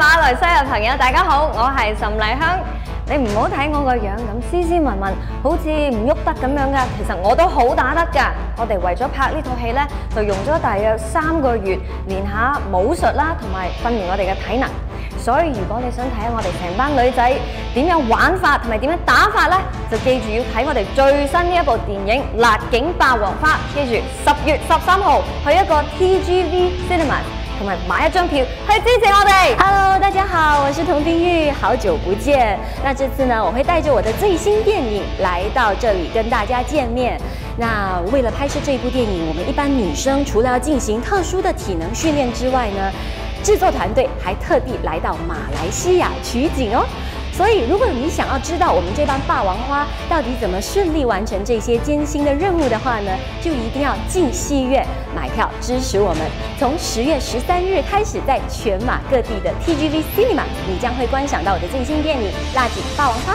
馬來西亞朋友，大家好，我係岑麗香。你唔好睇我個樣咁斯斯文文，好似唔喐得咁樣噶。其實我都好打得噶。我哋為咗拍呢套戲呢，就用咗大約三個月練下武術啦，同埋訓練我哋嘅體能。所以如果你想睇我哋成班女仔點樣玩法同埋點樣打法呢，就記住要睇我哋最新呢一部電影《辣警霸王花》。記住十月十三號去一個 TGV Cinema 同埋买一张票去支持我哋。Hello，大家好，我是童冰玉，好久不见。那这次呢，我会带着我的最新电影来到这里跟大家见面。那为了拍摄这部电影，我们一般女生除了要进行特殊的体能训练之外呢，制作团队还特地来到马来西亚取景哦。所以，如果你想要知道我们这帮霸王花到底怎么顺利完成这些艰辛的任务的话呢，就一定要进戏院买票支持我们。从十月十三日开始，在全马各地的 TGV Cinema，你将会观赏到我的最新电影《辣警霸王花》。